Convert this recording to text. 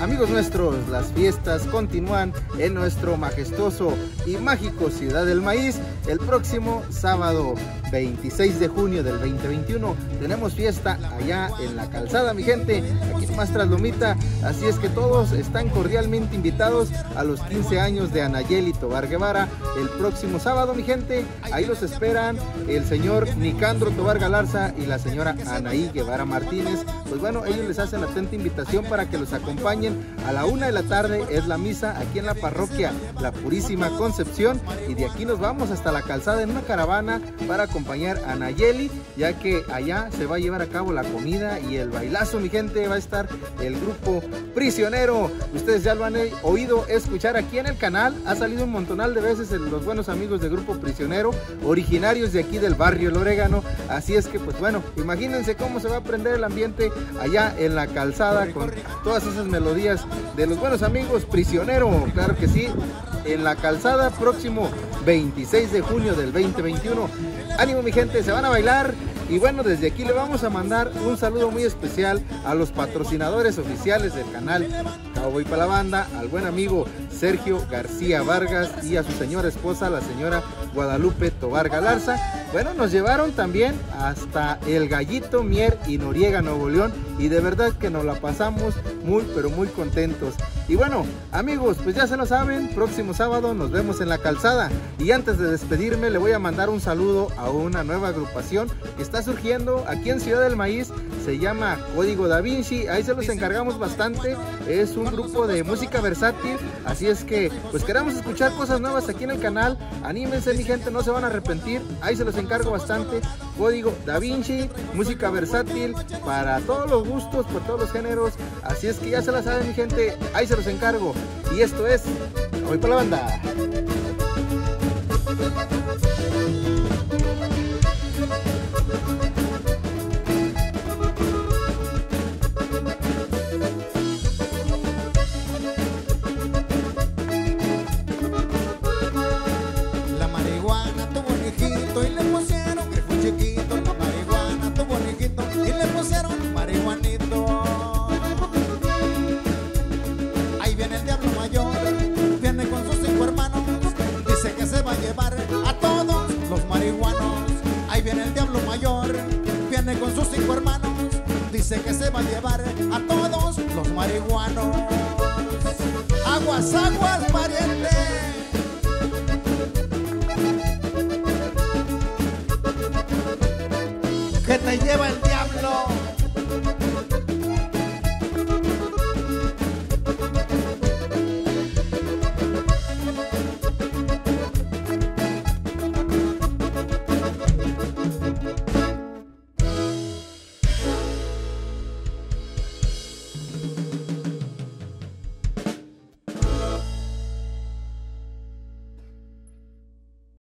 Amigos nuestros, las fiestas continúan en nuestro majestuoso y mágico Ciudad del Maíz el próximo sábado 26 de junio del 2021. Tenemos fiesta allá en la calzada, mi gente, más tras Lomita. Así es que todos están cordialmente invitados a los 15 años de Anayeli Tobar Guevara el próximo sábado, mi gente. Ahí los esperan el señor Nicandro Tobar Galarza y la señora Anaí Guevara Martínez. Pues bueno, ellos les hacen atenta invitación para que los acompañen a la una de la tarde. Es la misa aquí en la parroquia La Purísima Concepción. Y de aquí nos vamos hasta la calzada en una caravana para acompañar a Nayeli, ya que allá se va a llevar a cabo la comida y el bailazo, mi gente. Va a estar el grupo Prisionero. Ustedes ya lo han oído escuchar aquí en el canal. Ha salido un montonal de veces los buenos amigos del grupo Prisionero, originarios de aquí del barrio El Orégano. Así es que, pues bueno, imagínense cómo se va a prender el ambiente allá en la calzada con todas esas melodías de los buenos amigos Prisionero. Claro que sí, en la calzada próximo 26 de junio del 2021. Ánimo mi gente, se van a bailar y bueno, desde aquí le vamos a mandar un saludo muy especial a los patrocinadores oficiales del canal Cowboy para la Banda, al buen amigo Sergio García Vargas y a su señora esposa, la señora Guadalupe Tobar Galarza. Bueno, nos llevaron también hasta el Gallito Mier y Noriega, Nuevo León y de verdad que nos la pasamos muy pero muy contentos. Y bueno, amigos, pues ya se lo saben, próximo sábado nos vemos en la calzada. Y antes de despedirme, le voy a mandar un saludo a una nueva agrupación que está surgiendo aquí en Ciudad del Maíz. Se llama Código Da Vinci. Ahí se los encargamos bastante. Es un grupo de música versátil. Así es que, pues queremos escuchar cosas nuevas aquí en el canal. Anímense, mi gente, no se van a arrepentir. Ahí se los encargo bastante. Código Da Vinci, música versátil para todos los gustos, por todos los géneros. Así es que ya se la saben, mi gente. Ahí se encargo. Y esto es Hoy por la Banda. Cinco hermanos. Dice que se va a llevar a todos los marihuanos. Aguas, aguas, pariente. Que te lleva el.